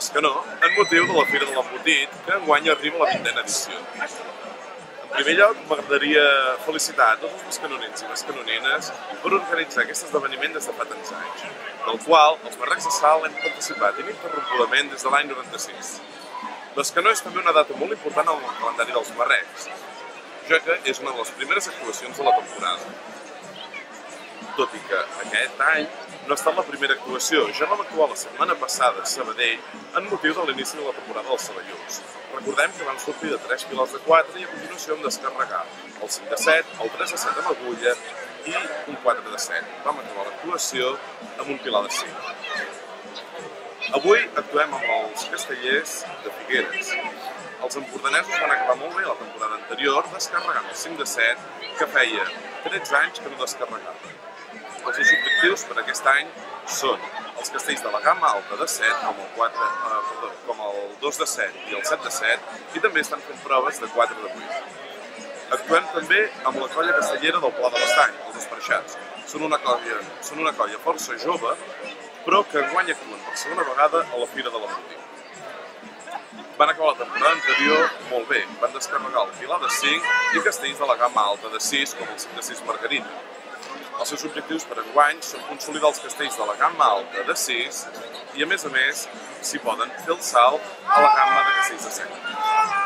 sal actuem a Bescanó en motiu de la Fira de l'Embotit, que enguany arriba a la vintena edició. En primer lloc, m'agradaria felicitar a tots els bescanonins i bescanonines per organitzar aquest esdeveniment des de fa tants anys, del qual els marrecs de sal hem participat ininterrompudament des de l'any 96. Bescanó és també una data molt important en el calendari dels marrecs, ja que és una de les primeres actuacions de la temporada. Tot i que aquest any no ha estat la primera actuació, ja vam actuar la setmana passada a Sabadell en motiu de l'inici de la temporada dels Savallós. Recordem que vam sortir de 3 pilars de 4 i a continuació vam descarregar el 5 de 7, el 3 de 7 amb agulla i un 4 de 7. Vam acabar l'actuació amb un pilar de 5. Avui actuem amb els castellers de Figueres. Els empordanesos van acabar molt bé la temporada anterior descarregant el 5 de 7 que feia 13 anys que no descarregaven. Els seus objectius per aquest any són els castells de la gamma alta de 7, com el, 4, eh, perdó, com el 2 de 7 i el 7 de 7, i també estan fent proves de 4 de 8. Actuem també amb la colla castellera del Pla de l'Estany, els Esparxats. Són una colla, són una colla força jove, però que enguany actuen per segona vegada a la Fira de la Motiu. Van acabar la temporada anterior molt bé, van descarregar el Pilar de 5 i castells de la gamma alta de 6, com el 5 de 6 Margarita. Els seus objectius per enguany són consolidar els castells de la gamma alta de 6 i, a més a més, si poden, fer el salt a la gamma de castells de 7.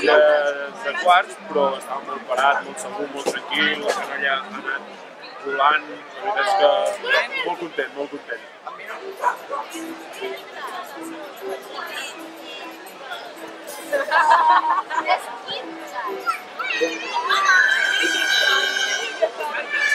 nivell de, de quarts, però estava molt parat, molt segur, molt tranquil, la canalla ha anat volant, la veritat és que molt content, molt content. Les 15.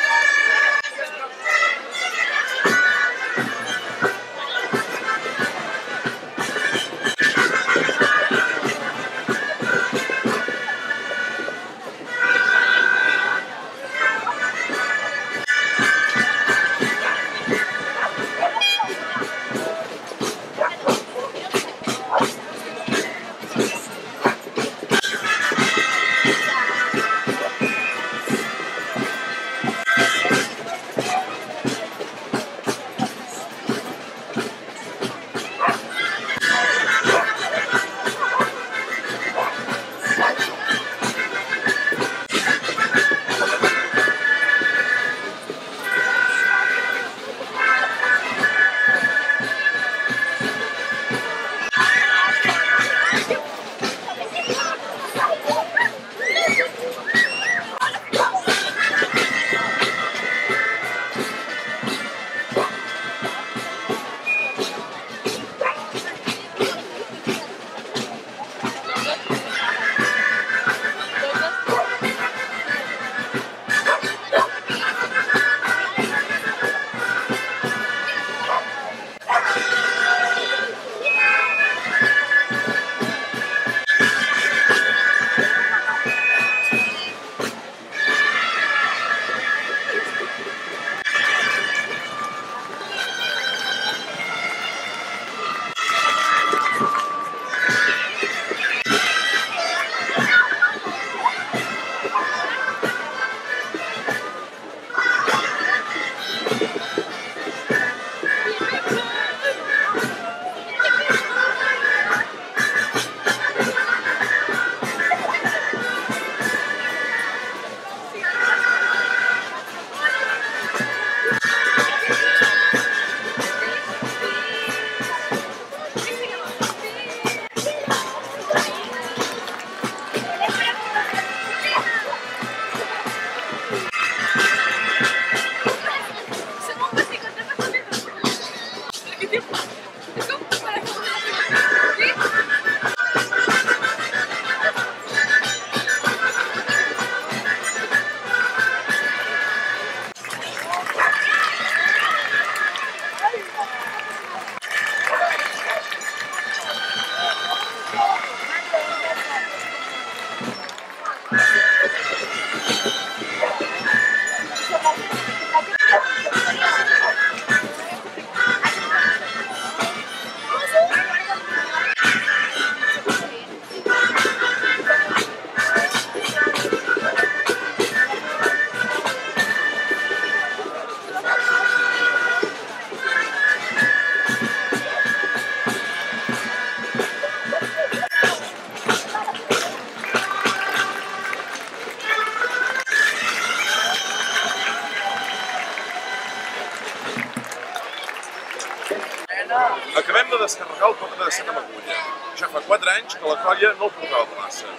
Descarregar el 4 de 7 amb agulla. Ja fa 4 anys que la colla no el portava a plaça.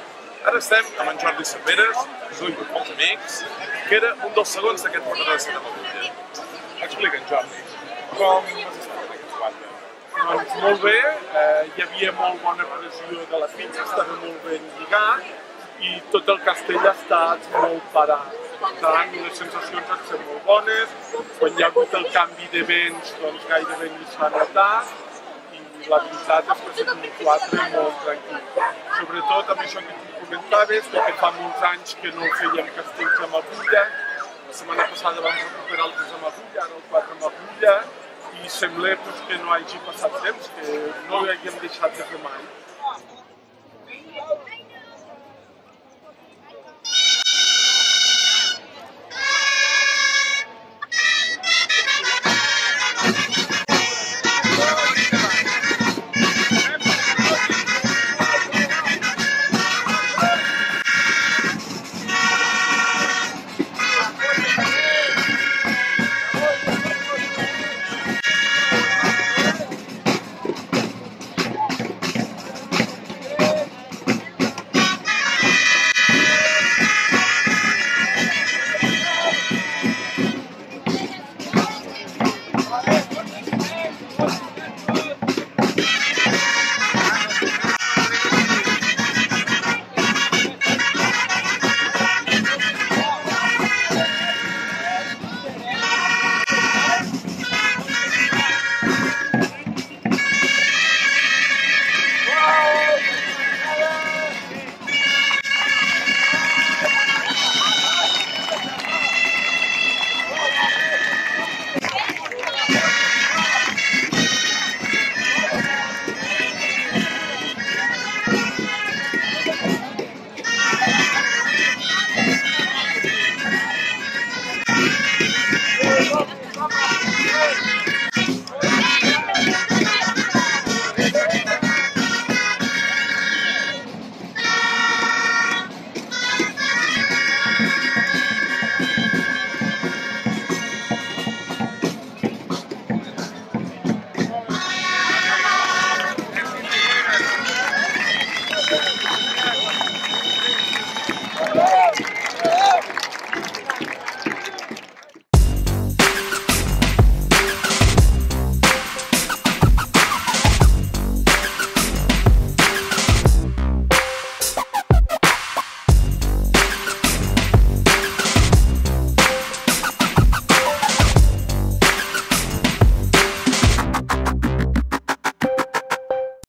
Ara estem amb en Jordi Cerveres, un grup molts amics, que era un dels segons d'aquest 4 de 7 amb agulla. Explica'ns, Jordi, com has estat aquests quatre? Doncs molt bé, eh, hi havia molt bona pressió de la pizza, estava molt ben lligat i tot el castell ha estat molt parat. Tant, les sensacions han estat molt bones, quan hi ha hagut el canvi de vents, doncs gairebé ni s'ha notat i la veritat és que ha estat un quatre molt tranquil. Sobretot amb això que tu comentaves, de que fa molts anys que no fèiem castells amb agulla, la setmana passada vam recuperar el 3 amb agulla, ara el 4 amb agulla, i sembla pues, que no hagi passat temps, que no l'haguem deixat de fer mai.